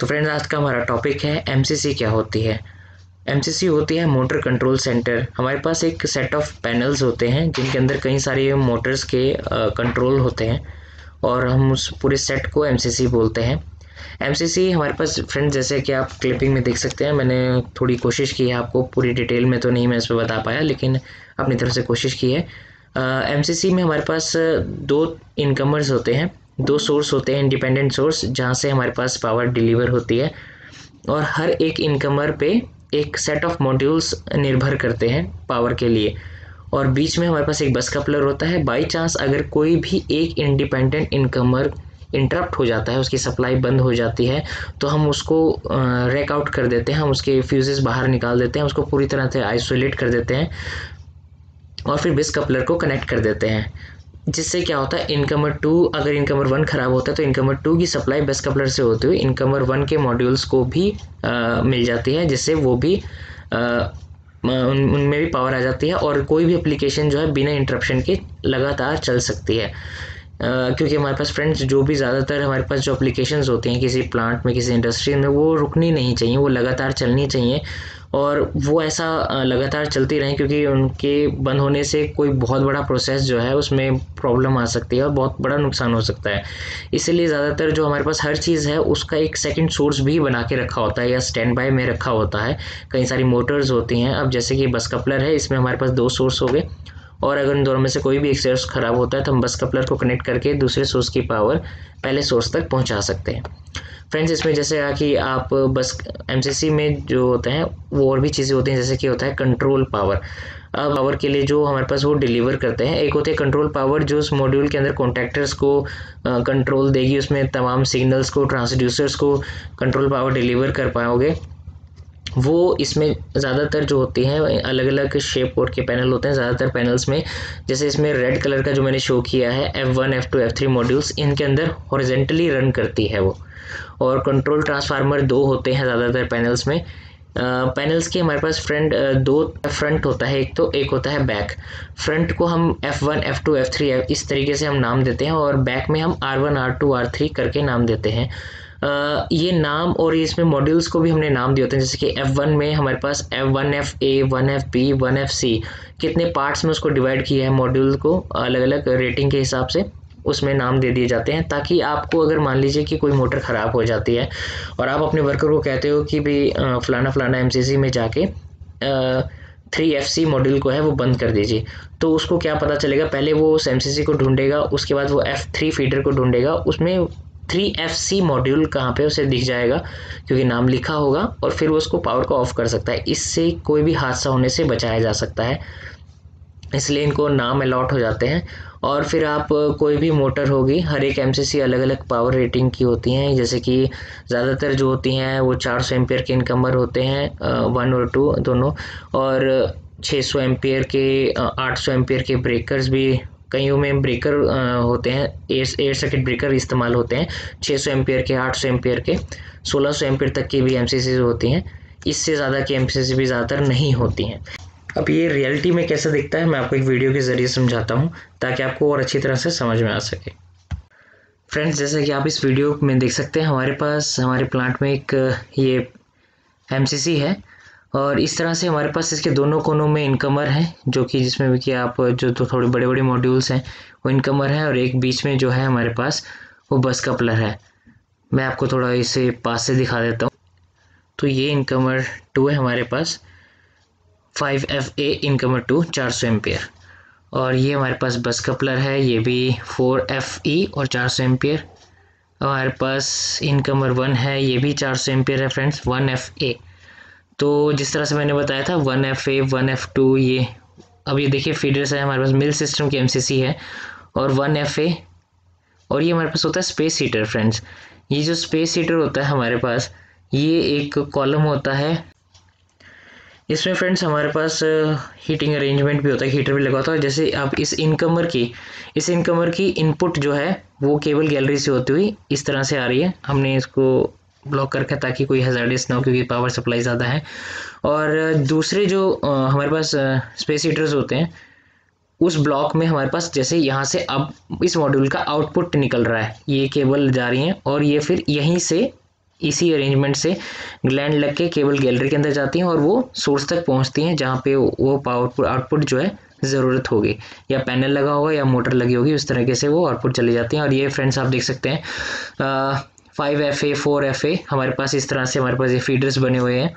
तो फ्रेंड्स आज का हमारा टॉपिक है एमसीसी क्या होती है? एमसीसी होती है मोटर कंट्रोल सेंटर हमारे पास एक सेट ऑफ़ पैनल्स होते हैं, जिनके अंदर कई सारे मोटर्स के कंट्रोल होते हैं और हम उस पूरे सेट को एमसीसी बोलते हैं। एमसीसी हमारे पास फ्रेंड्स जैसे कि आप क्लिपिंग में देख सकते हैं, मैंने थोड़ी कोशिश की है, आपको पूरी डिटेल में तो नहीं मैं इस पर बता पाया, लेकिन अपनी तरफ़ से कोशिश की है। एमसीसी में हमारे पास दो इनकमर्स होते हैं। दो सोर्स होते हैं इंडिपेंडेंट सोर्स जहाँ से हमारे पास पावर डिलीवर होती है। और हर एक इनकमर पे एक सेट ऑफ़ मॉड्यूल्स निर्भर करते हैं पावर के लिए। और बीच में हमारे पास एक बस कपलर होता है। बाई चांस अगर कोई भी एक इंडिपेंडेंट इनकमर इंटरप्ट हो जाता है, उसकी सप्लाई बंद हो जाती है तो हम उसको रेक आउट कर देते हैं। हम उसके फ्यूजेस बाहर निकाल देते हैं, उसको पूरी तरह से आइसोलेट कर देते हैं। और फिर बिस कपलर को कनेक्ट कर देते हैं। जिससे क्या होता है इनकमर टू अगर इनकमर वन ख़राब होता है तो इनकमर टू की सप्लाई बेस्ट कपलर से होती हुई इनकमर वन के मॉड्यूल्स को भी आ, मिल जाती है जिससे वो भी उन उनमें भी पावर आ जाती है और कोई भी एप्लीकेशन जो है बिना इंटरप्शन के लगातार चल सकती है। क्योंकि हमारे पास फ्रेंड्स जो भी ज़्यादातर हमारे पास जो एप्लीकेशंस होती हैं किसी प्लांट में किसी इंडस्ट्री में वो रुकनी नहीं चाहिए वो लगातार चलनी चाहिए। और वो ऐसा लगातार चलती रहें क्योंकि उनके बंद होने से कोई बहुत बड़ा प्रोसेस जो है उसमें प्रॉब्लम आ सकती है और बहुत बड़ा नुकसान हो सकता है। इसलिए ज़्यादातर जो हमारे पास हर चीज़ है, उसका एक सेकंड सोर्स भी बना के रखा होता है या स्टैंड बाय में रखा होता है। कई सारी मोटर्स होती हैं। अब जैसे कि बस कपलर है, इसमें हमारे पास दो सोर्स हो गए। और अगर इन दोनों में से कोई भी एक सोर्स ख़राब होता है तो हम बस कपलर को कनेक्ट करके दूसरे सोर्स की पावर पहले सोर्स तक पहुँचा सकते हैं। फ्रेंड्स इसमें जैसे आ कि आप बस एमसीसी में जो होते हैं, वो और भी चीज़ें होती हैं, जैसे कि होता है कंट्रोल पावर अब पावर के लिए जो हमारे पास वो डिलीवर करते हैं, एक होते हैं कंट्रोल पावर जो उस मॉड्यूल के अंदर कॉन्टैक्टर्स को कंट्रोल देगी, उसमें तमाम सिग्नल्स को ट्रांसड्यूसर्स को कंट्रोल पावर डिलीवर कर पाओगे। वो इसमें ज़्यादातर जो होती हैं अलग अलग शेप कोड के पैनल होते हैं ज़्यादातर पैनल्स में। जैसे इसमें रेड कलर का जो मैंने शो किया है F one F two F three modules इनके अंदर हॉरिजेंटली रन करती है वो। और कंट्रोल ट्रांसफार्मर दो होते हैं ज़्यादातर पैनल्स में। पैनल्स के हमारे पास फ्रंट दो फ्रंट होता है एक तो एक होता है बैक फ्रंट को हम F1, F2, F3 इस तरीके से हम नाम देते हैं और बैक में हम R1, R2, R3 करके नाम देते हैं। ये नाम और इसमें मॉड्यूल्स को भी हमने नाम दिए होते हैं, जैसे कि F1 में हमारे पास F1 F A one F B one F C कितने पार्ट्स में उसको डिवाइड किया है मॉड्यूल को अलग अलग रेटिंग के हिसाब से, उसमें नाम दे दिए जाते हैं, ताकि आपको अगर मान लीजिए कि कोई मोटर ख़राब हो जाती है और आप अपने वर्कर को कहते हो कि भाई फ़लाना फ़लाना MCC में जाके थ्री एफ़ सी मॉड्यूल को है, वो बंद कर दीजिए। तो उसको क्या पता चलेगा, पहले वो उस एम को ढूंढेगा, उसके बाद वो एफ़ थ्री फीडर को ढूंढेगा, उसमें थ्री एफ़ सी मॉड्यूल कहाँ पे उसे दिख जाएगा, क्योंकि नाम लिखा होगा और फिर वो उसको पावर को ऑफ़ कर सकता है। इससे कोई भी हादसा होने से बचाया जा सकता है। इसलिए इनको नाम अलॉट हो जाते हैं। और फिर आप कोई भी मोटर होगी, हर एक एम अलग अलग पावर रेटिंग की होती हैं। जैसे कि ज़्यादातर जो होती हैं, वो चार सौ एम्पियर के इनकमर होते हैं वन और टू दोनों। और छः सौ एम्पियर के आठ सौ एम्पियर के ब्रेकर्स भी कईयों में ब्रेकर होते हैं। एयर एयर सर्किट ब्रेकर इस्तेमाल होते हैं। 600 सौ एम्पियर के 800 सौ एम्पियर के 1600 सौ एम्पियर तक की भी एम होती हैं। इससे ज़्यादा की एमसीसी भी ज़्यादातर नहीं होती हैं। अब ये रियलिटी में कैसा दिखता है, मैं आपको एक वीडियो के ज़रिए समझाता हूँ, ताकि आपको और अच्छी तरह से समझ में आ सके। फ्रेंड्स जैसा कि आप इस वीडियो में देख सकते हैं, हमारे पास, हमारे प्लांट में एक, ये एमसीसी है। और इस तरह से हमारे पास इसके दोनों कोनों में इनकमर है, जो कि जिसमें भी कि आप जो तो थोड़े बड़े बड़े मॉड्यूल्स हैं, वो इनकमर है और एक बीच में जो है हमारे पास वो बस कपलर है। मैं आपको थोड़ा इसे पास से दिखा देता हूँ। तो ये इनकमर टू है हमारे पास five F A incomer two चार सौ एम्पियर और ये हमारे पास बस कपलर है, ये भी फोर एफ़ ई और चार सौ एम्पियर हमारे पास इनकमर वन है, ये भी चार सौ एम्पियर है फ्रेंड्स वन एफ़ ए तो जिस तरह से मैंने बताया था one F A one F two ये, अब ये देखिए फीडर्स है, हमारे पास मिल सिस्टम की एम है, और वन एफ़ ए और ये हमारे पास होता है स्पेस हीटर फ्रेंड्स ये जो स्पेस हीटर होता है हमारे पास, ये एक कॉलम होता है. इसमें फ्रेंड्स हमारे पास हीटिंग अरेंजमेंट भी होता है हीटर भी लगा होता है जैसे आप इस इनकमर की, इस इनकमर की इनपुट जो है, वो केबल गैलरी से होती हुई इस तरह से आ रही है. हमने इसको ब्लॉक कर रखा ताकि कोई हजार्डिस ना हो क्योंकि पावर सप्लाई ज़्यादा है। और दूसरे जो हमारे पास स्पेस हीटर्स होते हैं, उस ब्लॉक में हमारे पास जैसे यहाँ से अब इस मॉड्यूल का आउटपुट निकल रहा है। ये केबल जा रही हैं और ये फिर यहीं से, इसी अरेंजमेंट से ग्लैंड लग के केबल गैलरी के अंदर जाती हैं और वो सोर्स तक पहुँचती हैं जहाँ पे वो पावर आउटपुट जो है ज़रूरत होगी। या पैनल लगा होगा या मोटर लगी होगी, उस तरीके से वो आउटपुट चली जाती हैं। और ये फ्रेंड्स आप देख सकते हैं five F A four F A हमारे पास इस तरह से हमारे पास ये फीडर्स बने हुए हैं।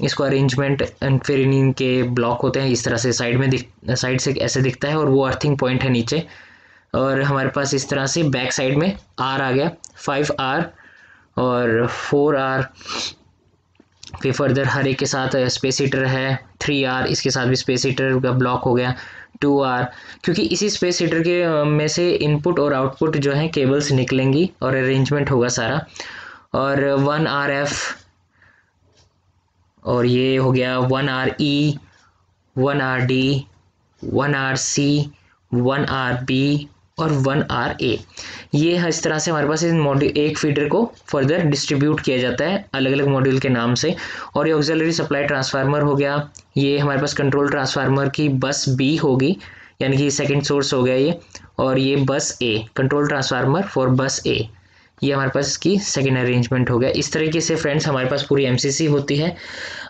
इसको अरेंजमेंट एंड फिर इनके ब्लॉक होते हैं, इस तरह से साइड में दिख साइड से ऐसे दिखता है और वो अर्थिंग पॉइंट है नीचे। और हमारे पास इस तरह से बैक साइड में आर आ गया फाइव आर और फोर आर फिर फर्दर हर एक के साथ स्पेस हीटर है थ्री आर इसके साथ भी स्पेस हीटर का ब्लॉक हो गया। Two R. क्योंकि इसी स्पेस हीटर के में से इनपुट और आउटपुट जो है केबल्स निकलेंगी और अरेंजमेंट होगा सारा। और वन आर एफ़ और ये हो गया one R E one R D one R C one R B और वन आर ए। ये इस तरह से हमारे पास इस मॉड्यूल एक फीडर को फर्दर डिस्ट्रीब्यूट किया जाता है अलग अलग मॉड्यूल के नाम से। और ये ऑक्सिलरी सप्लाई ट्रांसफार्मर हो गया। ये हमारे पास कंट्रोल ट्रांसफार्मर की बस बी होगी, यानी कि सेकेंड सोर्स हो गया ये। और ये बस ए कंट्रोल ट्रांसफार्मर फॉर बस ए ये हमारे पास इसकी सेकेंड अरेंजमेंट हो गया। इस तरीके से फ्रेंड्स हमारे पास पूरी एमसीसी होती है।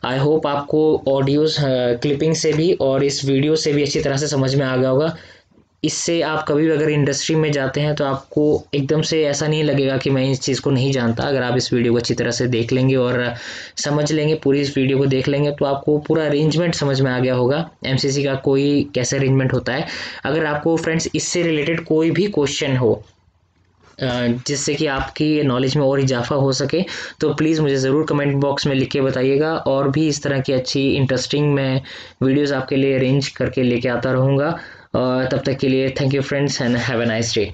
आई होप आपको ऑडियोज क्लिपिंग से भी और इस वीडियो से भी अच्छी तरह से समझ में आ गया होगा। इससे आप कभी भी अगर इंडस्ट्री में जाते हैं तो आपको एकदम से ऐसा नहीं लगेगा कि मैं इस चीज़ को नहीं जानता। अगर आप इस वीडियो को अच्छी तरह से देख लेंगे और समझ लेंगे, पूरी इस वीडियो को देख लेंगे तो आपको पूरा अरेंजमेंट समझ में आ गया होगा। एमसीसी का कोई कैसे अरेंजमेंट होता है। अगर आपको फ्रेंड्स इससे रिलेटेड कोई भी क्वेश्चन हो जिससे कि आपकी नॉलेज में और इजाफा हो सके तो प्लीज़ मुझे ज़रूर कमेंट बॉक्स में लिख के बताइएगा। और भी इस तरह की अच्छी इंटरेस्टिंग मैं वीडियोज़ आपके लिए अरेंज करके लेके आता रहूँगा। तब तक के लिए thank you friends and have a nice day